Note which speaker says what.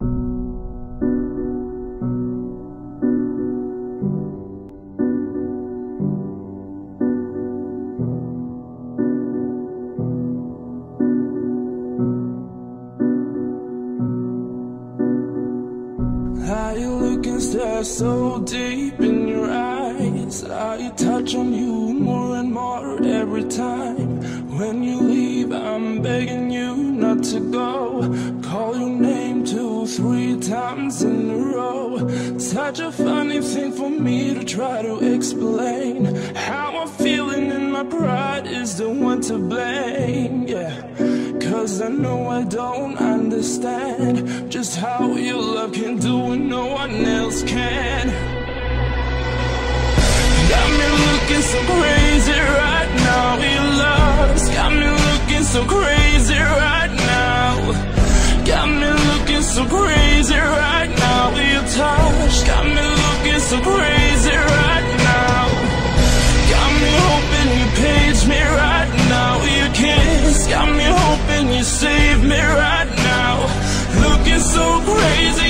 Speaker 1: How you look and stare so deep in your eyes. I touch on you more and more every time. When you leave I'm begging you not to go. Call your name three times in a row. Such a funny thing for me to try to explain. How I'm feeling and my pride is the one to blame, yeah. Cause I know I don't understand Just how your love can do what no one else can. Got me looking so crazy so crazy right now. Your touch got me looking so crazy right now. Got me hoping you page me right now. Your kiss got me hoping you save me right now. Looking so crazy,